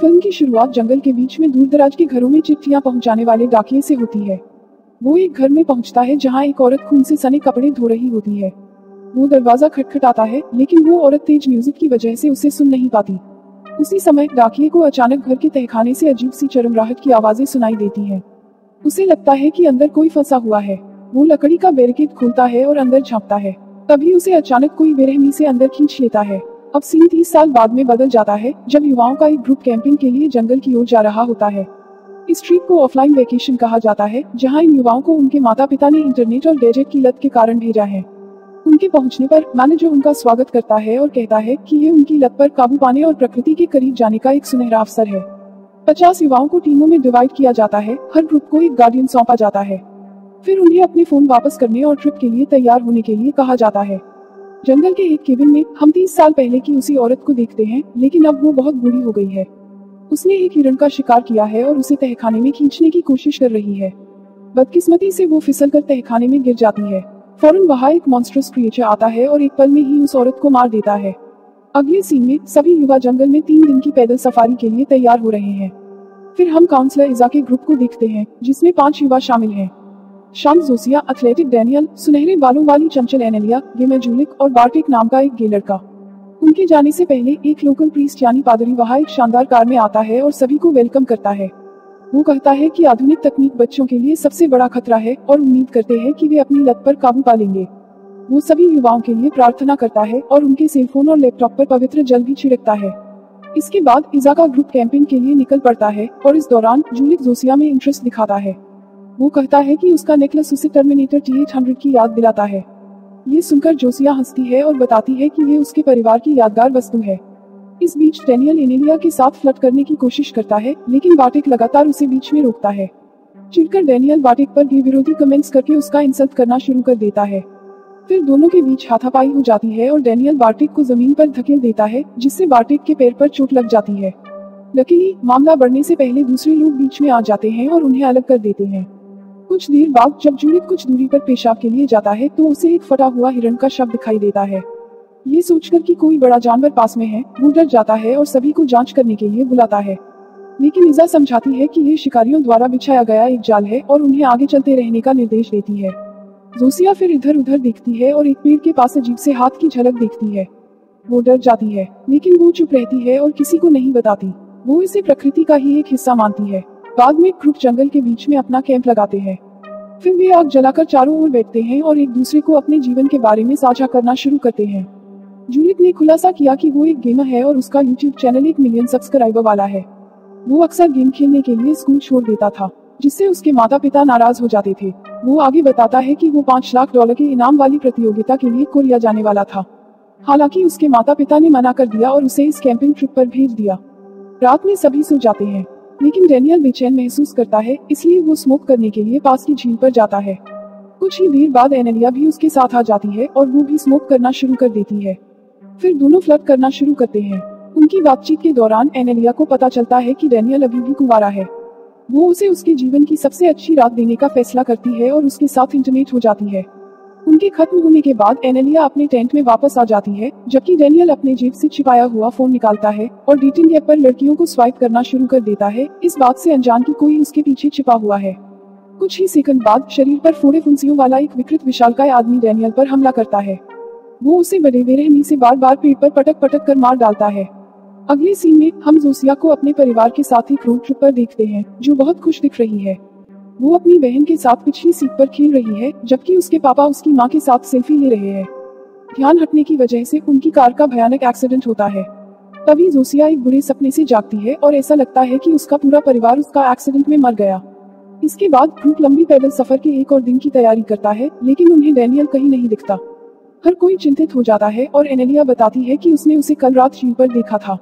Film की शुरुआत जंगल के बीच में दूर दराज के घरों में चिट्ठियाँ पहुँचाने वाले डाकिए से होती है। वो एक घर में पहुँचता है जहाँ एक औरत खून से सने कपड़े धो रही होती है। वो दरवाज़ा खटखटाता है, लेकिन वो औरत तेज म्यूज़िक की वजह से उसे सुन नहीं पाती। उसी समय डाकिए को अचानक घर के तहखाने से अजीब सी चरमराहट की आवाज़ें सुनाई देती हैं। उसे लगता है कि अंदर कोई फंसा हुआ है। वो लकड़ी का बैरिकेड खोलता है और अंदर झांकता है। तभी उसे अचानक कोई बेरहमी से अंदर खींच लेता है। अब सीन तीस साल बाद में बदल जाता है, जब युवाओं का एक ग्रुप कैंपिंग के लिए जंगल की ओर जा रहा होता है। इस ट्रिप को ऑफलाइन वेकेशन कहा जाता है, जहाँ इन युवाओं को उनके माता पिता ने इंटरनेट और गैजेट की लत के कारण भेजा है। उनके पहुँचने पर मैनेजर उनका स्वागत करता है और कहता है कि ये उनकी लत पर काबू पाने और प्रकृति के करीब जाने का एक सुनहरा अवसर है। पचास युवाओं को टीमों में डिवाइड किया जाता है, हर ग्रुप को एक गार्डियन सौंपा जाता है। फिर उन्हें अपने फ़ोन वापस करने और ट्रिप के लिए तैयार होने के लिए कहा जाता है। जंगल के एक केबिन में हम तीस साल पहले की उसी औरत को देखते हैं, लेकिन अब वो बहुत बूढ़ी हो गई है। उसने एक हिरण का शिकार किया है और उसे तहखाने में खींचने की कोशिश कर रही है। बदकिस्मती से वो फिसल कर तहखाने में गिर जाती है। फ़ौरन वहाँ एक मॉन्स्ट्रस क्रिएचर आता है और एक पल में ही उस औरत को मार देता है। अगले सीन में सभी युवा जंगल में तीन दिन की पैदल सफारी के लिए तैयार हो रहे हैं। फिर हम काउंसलर इजा के ग्रुप को देखते हैं, जिसमें पाँच युवा शामिल हैं। शाम जोसिया एथलेटिक डैनियल सुनहरे बालों वाली चंचल एनेलिया गेमर जूलिक और बार्टिक नाम का एक गे लड़का उनके जाने से पहले एक लोकल प्रीस्ट यानी पादरी वहाँ एक शानदार कार में आता है और सभी को वेलकम करता है। वो कहता है कि आधुनिक तकनीक बच्चों के लिए सबसे बड़ा खतरा है और उम्मीद करते हैं कि वे अपनी लत पर काबू पा लेंगे। वो सभी युवाओं के लिए प्रार्थना करता है और उनके सेलफोन और लैपटॉप पर पवित्र जल भी छिड़कता है। इसके बाद इजा का ग्रुप कैंपिंग के लिए निकल पड़ता है और इस दौरान जूलिक जोसिया में इंटरेस्ट दिखाता है। वो कहता है कि उसका नेकलेस उसे टर्मिनेटर टी एट हंड्रेड की याद दिलाता है। ये सुनकर जोसिया हंसती है और बताती है कि ये उसके परिवार की यादगार वस्तु है। इस बीच डेनियल एनेलिया के साथ फ्लट करने की कोशिश करता है, लेकिन बाटिक लगातार उसे बीच में रोकता है। चिड़कर डेनियल बाटिक पर भी विरोधी कमेंट्स करके उसका इंसल्ट करना शुरू कर देता है। फिर दोनों के बीच हाथापाई हो जाती है और डेनियल बार्टिक को ज़मीन पर धकेल देता है, जिससे बार्टिक के पैर पर चोट लग जाती है। लकीली, मामला बढ़ने से पहले दूसरे लोग बीच में आ जाते हैं और उन्हें अलग कर देते हैं। कुछ देर बाद जब जूलिक कुछ दूरी पर पेशाब के लिए जाता है तो उसे एक फटा हुआ हिरण का शव दिखाई देता है। ये सोचकर कि कोई बड़ा जानवर पास में है, वो डर जाता है और सभी को जाँच करने के लिए बुलाता है। लेकिन इजा समझाती है कि ये शिकारियों द्वारा बिछाया गया एक जाल है और उन्हें आगे चलते रहने का निर्देश देती है। जोसिया फिर इधर उधर देखती है और एक पेड़ के पास अजीब से हाथ की झलक देखती है। वो डर जाती है, लेकिन वो चुप रहती है और किसी को नहीं बताती। वो इसे प्रकृति का ही एक हिस्सा मानती है। बाद में ग्रुप जंगल के बीच में अपना कैंप लगाते हैं। फिर वे आग जलाकर चारों ओर बैठते हैं और एक दूसरे को अपने जीवन के बारे में साझा करना शुरू करते हैं। जूलिक ने खुलासा किया कि वो एक गेमर है और उसका यूट्यूब चैनल एक मिलियन सब्सक्राइबर वाला है। वो अक्सर गेम खेलने के लिए स्कूल छोड़ देता था, जिससे उसके माता पिता नाराज़ हो जाते थे। वो आगे बताता है कि वो पाँच लाख डॉलर के इनाम वाली प्रतियोगिता के लिए कोरिया जाने वाला था। हालाँकि उसके माता पिता ने मना कर दिया और उसे इस कैंपिंग ट्रिप पर भेज दिया। रात में सभी सो जाते हैं। लेकिन डेनियल बेचैन महसूस करता है, इसलिए वो स्मोक करने के लिए पास की झील पर जाता है। कुछ ही देर बाद एनेलिया भी उसके साथ आ जाती है और वो भी स्मोक करना शुरू कर देती है। फिर दोनों फ्लर्ट करना शुरू करते हैं। उनकी बातचीत के दौरान एनेलिया को पता चलता है कि डेनियल अभी भी कुंवारा है। वो उसे उसके जीवन की सबसे अच्छी रात देने का फैसला करती है और उसके साथ इंटरनेट हो जाती है। उनके खत्म होने के बाद एनेलिया अपने टेंट में वापस आ जाती है, जबकि डेनियल अपने जेब से छिपाया हुआ फ़ोन निकालता है और डेटिंग ऐप पर लड़कियों को स्वाइप करना शुरू कर देता है। इस बात से अनजान की कोई उसके पीछे छिपा हुआ है। कुछ ही सेकंड बाद शरीर पर फोड़े फुंसियों वाला एक विकृत विशालकाय आदमी डेनियल पर हमला करता है। वो उसे बड़े बेरहमी से बार बार पेट पर पटक पटक कर मार डालता है। अगले सीन में हम जोसिया को अपने परिवार के साथ एक रोड ट्रिप पर देखते हैं, जो बहुत खुश दिख रही है। वो अपनी बहन के साथ पिछली सीट पर खेल रही है, जबकि उसके पापा उसकी माँ के साथ सेल्फी ले रहे हैं। ध्यान हटने की वजह से उनकी कार का भयानक एक्सीडेंट होता है। तभी जोसिया एक बुरे सपने से जागती है और ऐसा लगता है कि उसका पूरा परिवार उसका एक्सीडेंट में मर गया। इसके बाद ग्रुप लंबी पैदल सफ़र के एक और दिन की तैयारी करता है, लेकिन उन्हें डैनियल कहीं नहीं दिखता। हर कोई चिंतित हो जाता है और एनेलिया बताती है कि उसने उसे कल रात झील पर देखा था।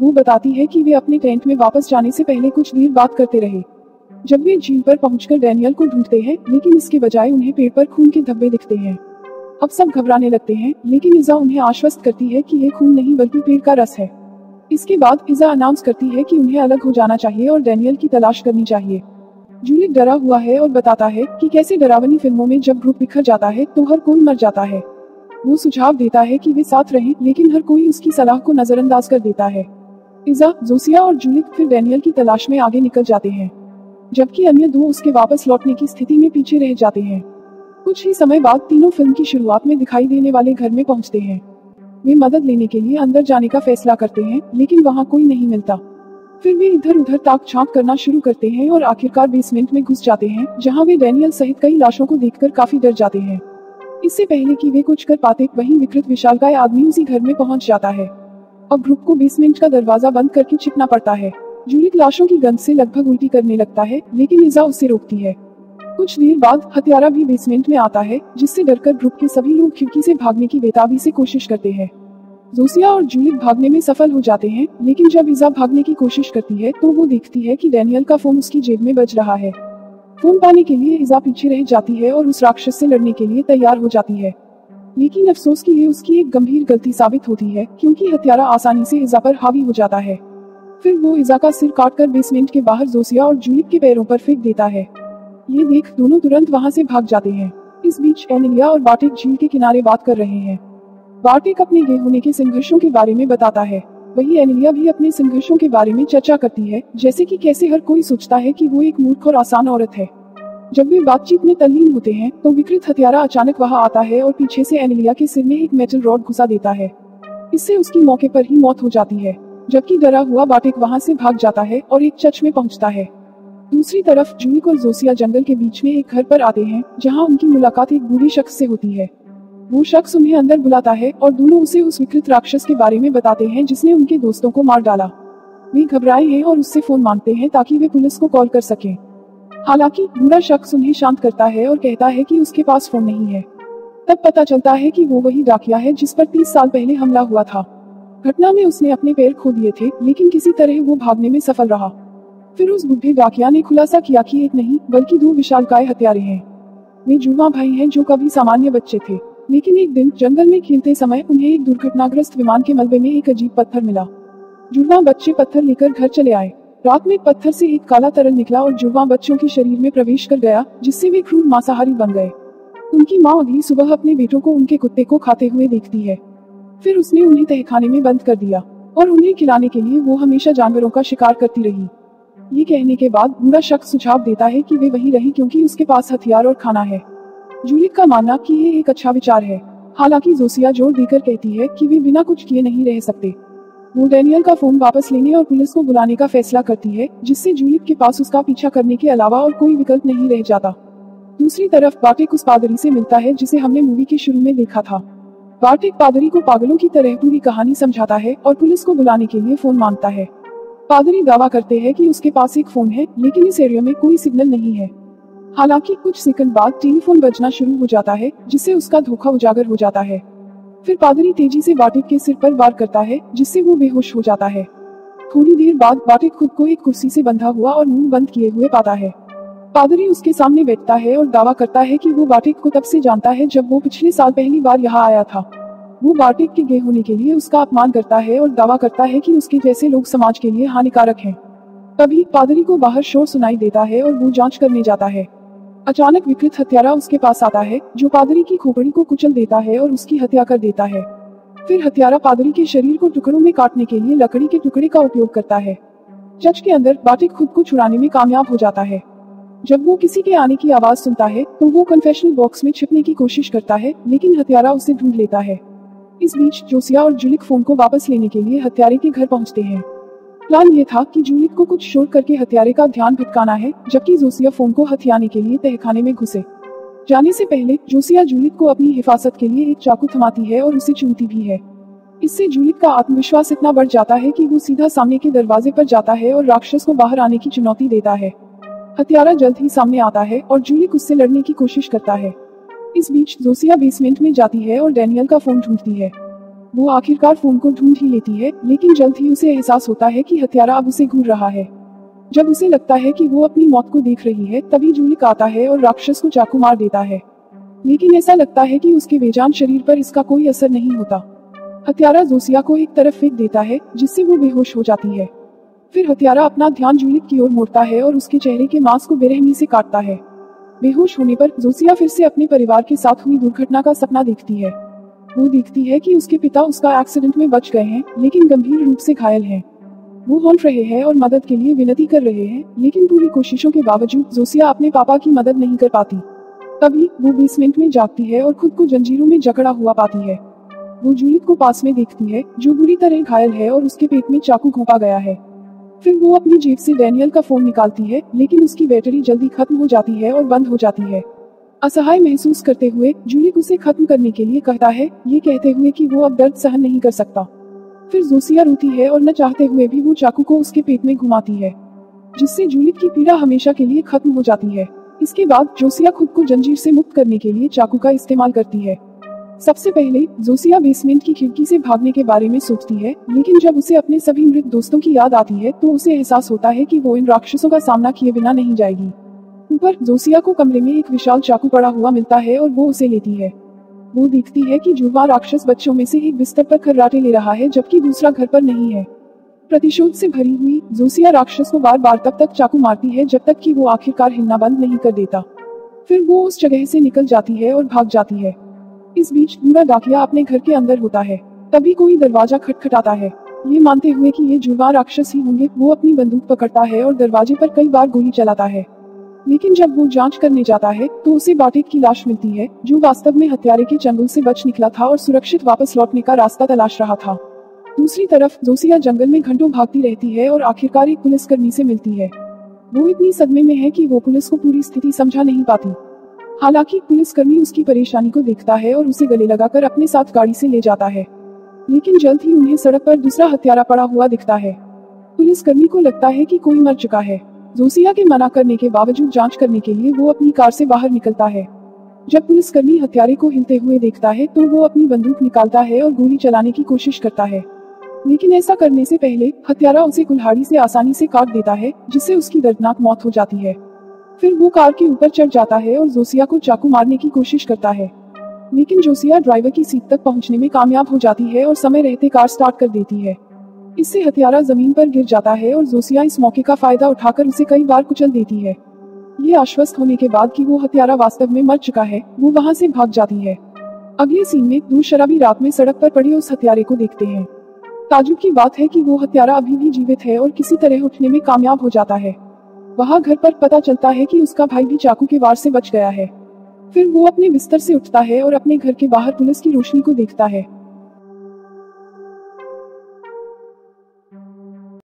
वो बताती है कि वे अपने टेंट में वापस जाने से पहले कुछ देर बात करते रहे। जब वे झील पर पहुंचकर डैनियल को ढूंढते हैं, लेकिन इसके बजाय उन्हें पेड़ पर खून के धब्बे दिखते हैं। अब सब घबराने लगते हैं, लेकिन इजा उन्हें आश्वस्त करती है कि ये खून नहीं बल्कि पेड़ का रस है। इसके बाद इजा अनाउंस करती है कि उन्हें अलग हो जाना चाहिए और डैनियल की तलाश करनी चाहिए। जूलिक डरा हुआ है और बताता है कि कैसे डरावनी फ़िल्मों में जब ग्रुप बिखर जाता है तो हर कोई मर जाता है। वो सुझाव देता है कि वे साथ रहें, लेकिन हर कोई उसकी सलाह को नजरअंदाज कर देता है। इजा, जोसिया और जूलिक फिर डैनियल की तलाश में आगे निकल जाते हैं। जबकि अन्य दो उसके वापस लौटने की स्थिति में पीछे रह जाते हैं। कुछ ही समय बाद तीनों फ़िल्म की शुरुआत में दिखाई देने वाले घर में पहुँचते हैं। वे मदद लेने के लिए अंदर जाने का फैसला करते हैं, लेकिन वहाँ कोई नहीं मिलता। फिर वे इधर उधर ताक झाँक करना शुरू करते हैं और आखिरकार बेसमेंट में घुस जाते हैं, जहाँ वे डैनियल सहित कई लाशों को देखकर काफ़ी डर जाते हैं। इससे पहले कि वे कुछ कर पाते, वहीं विकृत विशालकाय आदमी उसी घर में पहुँच जाता है। और ग्रुप को बेसमेंट का दरवाज़ा बंद करके छिपना पड़ता है। जूलिक लाशों की गंध से लगभग उल्टी करने लगता है, लेकिन इजा उसे रोकती है। कुछ देर बाद हत्यारा भी बेसमेंट में आता है, जिससे डरकर ग्रुप के सभी लोग खिड़की से भागने की बेताबी से कोशिश करते हैं। जोसिया और जूलिक भागने में सफल हो जाते हैं, लेकिन जब इजा भागने की कोशिश करती है तो वो देखती है कि डैनियल का फ़ोन उसकी जेब में बज रहा है। फ़ोन पाने के लिए इजा पीछे रह जाती है और उस राक्षस से लड़ने के लिए तैयार हो जाती है। लेकिन अफसोस के लिए उसकी एक गंभीर गलती साबित होती है, क्योंकि हत्यारा आसानी से इजा पर हावी हो जाता है। फिर वो इजा का सिर काटकर बेसमेंट के बाहर जोसिया और जूलिक के पैरों पर फेंक देता है। ये देख दोनों तुरंत वहाँ से भाग जाते हैं। इस बीच एनिलिया और बाटिक झील के किनारे बात कर रहे हैं। बाटिक अपने गे होने के संघर्षों के बारे में बताता है। वही एनिलिया भी अपने संघर्षों के बारे में चर्चा करती है, जैसे कि कैसे हर कोई सोचता है कि वो एक मूर्ख और आसान औरत है। जब वे बातचीत में तल्लीन होते हैं तो विकृत हथियारा अचानक वहाँ आता है और पीछे से एनिलिया के सिर में एक मेटल रॉड घुसा देता है। इससे उसकी मौके पर ही मौत हो जाती है। जबकि डरा हुआ बाटिक वहाँ से भाग जाता है और एक चर्च में पहुँचता है। दूसरी तरफ़ जूनिक और जोसिया जंगल के बीच में एक घर पर आते हैं, जहाँ उनकी मुलाकात एक बूढ़े शख्स से होती है। वो शख्स उन्हें अंदर बुलाता है और दोनों उसे उस विकृत राक्षस के बारे में बताते हैं जिसने उनके दोस्तों को मार डाला। वे घबराए हैं और उससे फ़ोन मांगते हैं ताकि वे पुलिस को कॉल कर सके। हालाँकि बूढ़ा शख्स उन्हें शांत करता है और कहता है कि उसके पास फ़ोन नहीं है। तब पता चलता है कि वो वही डाकिया है जिस पर तीस साल पहले हमला हुआ था। घटना में उसने अपने पैर खो दिए थे, लेकिन किसी तरह वो भागने में सफल रहा। फिर उस बुढ़े डाकिया ने खुलासा किया कि एक नहीं, बल्कि दो विशाल विशालकाय हत्यारे हैं। वे जुड़वा भाई हैं जो कभी सामान्य बच्चे थे, लेकिन एक दिन जंगल में खेलते समय उन्हें एक दुर्घटनाग्रस्त विमान के मलबे में एक अजीब पत्थर मिला। जुड़वा बच्चे पत्थर लेकर घर चले आए। रात में पत्थर से एक काला तरल निकला और जुड़वा बच्चों के शरीर में प्रवेश कर गया, जिससे वे क्रूर मांसाहारी बन गए। उनकी माँ अगली सुबह अपने बेटों को, उनके कुत्ते को खाते हुए देखती है। फिर उसने उन्हें तहखाने में बंद कर दिया और उन्हें खिलाने के लिए वो हमेशा जानवरों का शिकार करती रही। ये कहने के बाद बुरा शख्स सुझाव देता है कि वे वही रही क्योंकि उसके पास हथियार और खाना है। जूलिक का मानना कि ये एक अच्छा विचार है, हालाँकि जोसिया ज़ोर देकर कहती है कि वे बिना कुछ किए नहीं रह सकते। वो डैनियल का फ़ोन वापस लेने और पुलिस को बुलाने का फैसला करती है, जिससे जूलिक के पास उसका पीछा करने के अलावा और कोई विकल्प नहीं रह जाता। दूसरी तरफ़ बाटिक उस पादरी से मिलता है, जिसे हमने मूवी के शुरू में देखा था। बाटिक पादरी को पागलों की तरह पूरी कहानी समझाता है और पुलिस को बुलाने के लिए फ़ोन माँगता है। पादरी दावा करते हैं कि उसके पास एक फ़ोन है, लेकिन इस एरिया में कोई सिग्नल नहीं है। हालाँकि कुछ सेकंड बाद टेलीफोन बजना शुरू हो जाता है, जिससे उसका धोखा उजागर हो जाता है। फिर पादरी तेज़ी से बाटिक के सिर पर वार करता है, जिससे वो बेहोश हो जाता है। थोड़ी देर बाद बाटिक खुद को एक कुर्सी से बंधा हुआ और मुँह बंद किए हुए पाता है। पादरी उसके सामने बैठता है और दावा करता है कि वो बाटिक को तब से जानता है जब वो पिछले साल पहली बार यहाँ आया था। वो बाटिक के गे होने के लिए उसका अपमान करता है और दावा करता है कि उसके जैसे लोग समाज के लिए हानिकारक हैं। तभी पादरी को बाहर शोर सुनाई देता है और वो जाँच करने जाता है। अचानक विकृत हत्यारा उसके पास आता है, जो पादरी की खोपड़ी को कुचल देता है और उसकी हत्या कर देता है। फिर हत्यारा पादरी के शरीर को टुकड़ों में काटने के लिए लकड़ी के टुकड़े का उपयोग करता है। चर्च के अंदर बाटिक खुद को छुड़ाने में कामयाब हो जाता है। जब वो किसी के आने की आवाज़ सुनता है तो वो कन्फेशनल बॉक्स में छिपने की कोशिश करता है, लेकिन हत्यारा उसे ढूंढ लेता है। इस बीच, जोसिया और जुलिक फ़ोन को वापस लेने के लिए हत्यारे के घर पहुँचते हैं। प्लान ये था कि जूलिक को कुछ शोर करके हत्यारे का ध्यान भटकाना है, जबकि जोसिया फ़ोन को हथियाने के लिए तहखाने में घुसे। जाने से पहले, जोसिया जूलिक को अपनी हिफाजत के लिए एक चाकू थमाती है और उसे चुनती भी है। इससे जूलिक का आत्मविश्वास इतना बढ़ जाता है कि वो सीधा सामने के दरवाजे पर जाता है और राक्षस को बाहर आने की चुनौती देता है। हत्यारा जल्द ही सामने आता है और जूलिक उससे लड़ने की कोशिश करता है। इस बीच जोसिया बेसमेंट में जाती है और डैनियल का फ़ोन ढूंढती है। वो आखिरकार फ़ोन को ढूंढ ही लेती है, लेकिन जल्द ही उसे एहसास होता है कि हत्यारा अब उसे घूर रहा है। जब उसे लगता है कि वो अपनी मौत को देख रही है, तभी जूलिक आता है और राक्षस को चाकू मार देता है। लेकिन ऐसा लगता है कि उसके बेजान शरीर पर इसका कोई असर नहीं होता। हत्यारा जोसिया को एक तरफ़ फेंक देता है, जिससे वो बेहोश हो जाती है। फिर हत्यारा अपना ध्यान जूलिक की ओर मोड़ता है और उसके चेहरे के मांस को बेरहमी से काटता है। बेहोश होने पर जोसिया फिर से अपने परिवार के साथ हुई दुर्घटना का सपना देखती है। वो देखती है कि उसके पिता उसका एक्सीडेंट में बच गए हैं, लेकिन गंभीर रूप से घायल हैं। वो हॉन्ट रहे हैं और मदद के लिए विनती कर रहे हैं, लेकिन पूरी कोशिशों के बावजूद जोसिया अपने पापा की मदद नहीं कर पाती। तभी वो बेसमेंट में जागती है और खुद को जंजीरों में जकड़ा हुआ पाती है। वो जूलित को पास में देखती है, जो बुरी तरह घायल है और उसके पेट में चाकू घोंपा गया है। फिर वो अपनी जेब से डैनियल का फ़ोन निकालती है, लेकिन उसकी बैटरी जल्दी खत्म हो जाती है और बंद हो जाती है। असहाय महसूस करते हुए जूलिक उसे खत्म करने के लिए कहता है, ये कहते हुए कि वो अब दर्द सहन नहीं कर सकता। फिर जोसिया रोती है और न चाहते हुए भी वो चाकू को उसके पेट में घुमाती है, जिससे जूलिक की पीड़ा हमेशा के लिए खत्म हो जाती है। इसके बाद जोसिया खुद को जंजीर से मुक्त करने के लिए चाकू का इस्तेमाल करती है। सबसे पहले, जोसिया बेसमेंट की खिड़की से भागने के बारे में सोचती है, लेकिन जब उसे अपने सभी मृत दोस्तों की याद आती है तो उसे एहसास होता है कि वो इन राक्षसों का सामना किए बिना नहीं जाएगी। ऊपर, जोसिया को कमरे में एक विशाल चाकू पड़ा हुआ मिलता है और वो उसे लेती है। वो देखती है कि जुड़वा राक्षस बच्चों में से एक बिस्तर पर खर्राटे ले रहा है, जबकि दूसरा घर पर नहीं है। प्रतिशोध से भरी हुई, जोसिया राक्षस को बार बार तब तक चाकू मारती है, जब तक कि वो आखिरकार हिलना बंद नहीं कर देता। फिर वो उस जगह से निकल जाती है और भाग जाती है। इस बीच पूरा डाकिया अपने घर के अंदर होता है। तभी कोई दरवाज़ा खटखटाता है। ये मानते हुए कि ये जुड़वा राक्षस ही होंगे, वो अपनी बंदूक पकड़ता है और दरवाजे पर कई बार गोली चलाता है। लेकिन जब वो जाँच करने जाता है तो उसे बाटिक की लाश मिलती है, जो वास्तव में हत्यारे के चंगुल से बच निकला था और सुरक्षित वापस लौटने का रास्ता तलाश रहा था। दूसरी तरफ़, जोसिया जंगल में घंटों भागती रहती है और आखिरकार एक पुलिसकर्मी से मिलती है। वो इतनी सदमे में है कि वो पुलिस को पूरी स्थिति समझा नहीं पाती। हालाँकि पुलिसकर्मी उसकी परेशानी को देखता है और उसे गले लगाकर अपने साथ गाड़ी से ले जाता है। लेकिन जल्द ही उन्हें सड़क पर दूसरा हत्यारा पड़ा हुआ दिखता है। पुलिसकर्मी को लगता है कि कोई मर चुका है। जोसिया के मना करने के बावजूद जाँच करने के लिए वो अपनी कार से बाहर निकलता है। जब पुलिसकर्मी हत्यारे को हिलते हुए देखता है तो वो अपनी बंदूक निकालता है और गोली चलाने की कोशिश करता है। लेकिन ऐसा करने से पहले, हत्यारा उसे कुल्हाड़ी से आसानी से काट देता है, जिससे उसकी दर्दनाक मौत हो जाती है। फिर वो कार के ऊपर चढ़ जाता है और जोसिया को चाकू मारने की कोशिश करता है। लेकिन जोसिया ड्राइवर की सीट तक पहुँचने में कामयाब हो जाती है और समय रहते कार स्टार्ट कर देती है। इससे हथियारा ज़मीन पर गिर जाता है और जोसिया इस मौके का फ़ायदा उठाकर उसे कई बार कुचल देती है। ये आश्वस्त होने के बाद कि वो हथियारा वास्तव में मर चुका है, वो वहाँ से भाग जाती है। अगले सीन में दो शराबी रात में सड़क पर पड़े उस हथियारे को देखते हैं। ताजुब की बात है कि वो हत्यारा अभी भी जीवित है और किसी तरह उठने में कामयाब हो जाता है। वहाँ घर पर पता चलता है कि उसका भाई भी चाकू के वार से बच गया है। फिर वो अपने बिस्तर से उठता है और अपने घर के बाहर पुलिस की रोशनी को देखता है।